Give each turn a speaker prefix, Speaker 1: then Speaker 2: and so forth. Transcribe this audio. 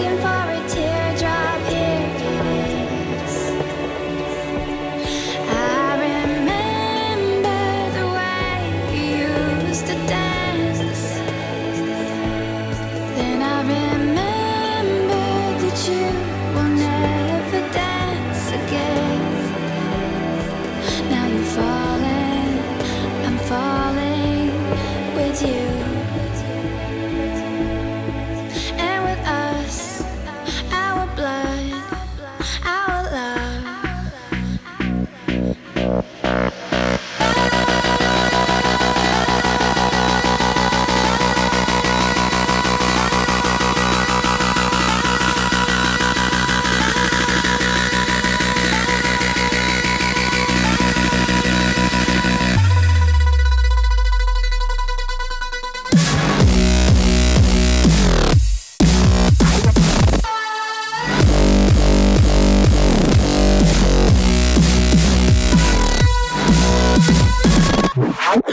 Speaker 1: 前方 love out.